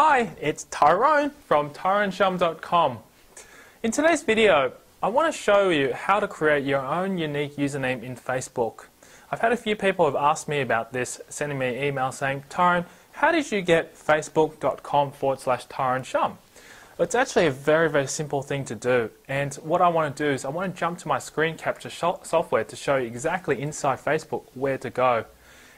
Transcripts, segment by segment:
Hi, it's Tyrone from tyroneshum.com. In today's video, I want to show you how to create your own unique username in Facebook. I've had a few people have asked me about this, sending me an email saying, Tyrone, how did you get facebook.com forward slash tyroneshum? It's actually a very, very simple thing to do. And what I want to do is I want to jump to my screen capture software to show you exactly inside Facebook where to go.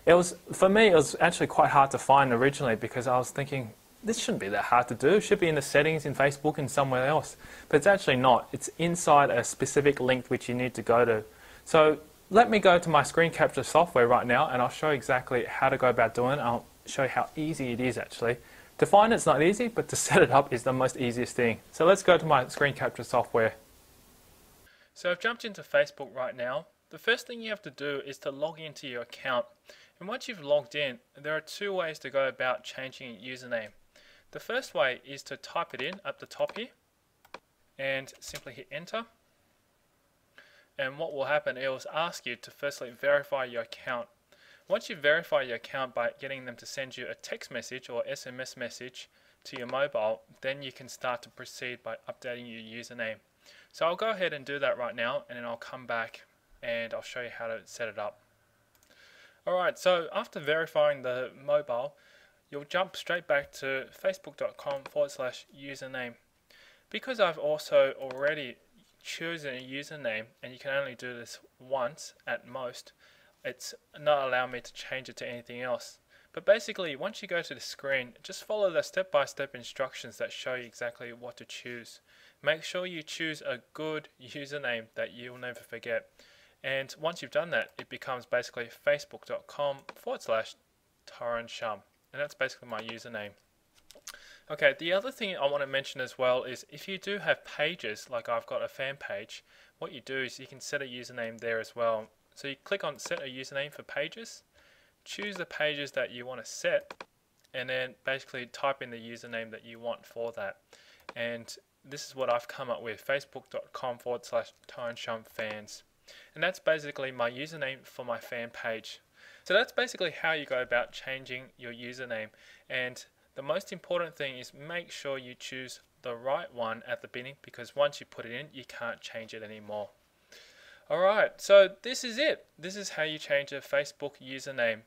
It was, for me, it was actually quite hard to find originally because I was thinking, this shouldn't be that hard to do. It should be in the settings in Facebook and somewhere else. But it's actually not. It's inside a specific link which you need to go to. So let me go to my screen capture software right now and I'll show exactly how to go about doing it. I'll show you how easy it is actually. To find it's not easy, but to set it up is the most easiest thing. So let's go to my screen capture software. So I've jumped into Facebook right now. The first thing you have to do is to log into your account. And once you've logged in, there are two ways to go about changing your username. The first way is to type it in at the top here and simply hit enter. And what will happen, it will ask you to firstly verify your account. Once you verify your account by getting them to send you a text message or SMS message to your mobile, then you can start to proceed by updating your username. So I'll go ahead and do that right now and then I'll come back and I'll show you how to set it up. Alright, so after verifying the mobile, you'll jump straight back to facebook.com forward slash username. Because I've also already chosen a username, and you can only do this once at most, it's not allowing me to change it to anything else. But basically, once you go to the screen, just follow the step-by-step -step instructions that show you exactly what to choose. Make sure you choose a good username that you'll never forget. And once you've done that, it becomes basically facebook.com forward slash Tyrone Shum and that's basically my username. Okay, the other thing I want to mention as well is if you do have pages, like I've got a fan page, what you do is you can set a username there as well. So you click on set a username for pages, choose the pages that you want to set, and then basically type in the username that you want for that. And this is what I've come up with, facebook.com forward slash fans. And that's basically my username for my fan page. So that's basically how you go about changing your username. And the most important thing is make sure you choose the right one at the beginning because once you put it in, you can't change it anymore. Alright, so this is it. This is how you change a Facebook username.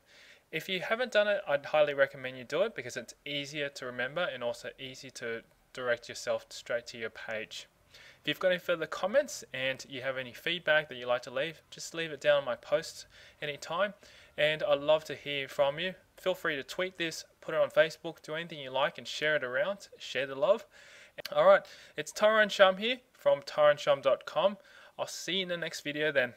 If you haven't done it, I'd highly recommend you do it because it's easier to remember and also easy to direct yourself straight to your page. If you've got any further comments and you have any feedback that you'd like to leave, just leave it down on my posts anytime and I'd love to hear from you. Feel free to tweet this, put it on Facebook, do anything you like and share it around. Share the love. Alright, it's Tyrone Shum here from tyroneshum.com. I'll see you in the next video then.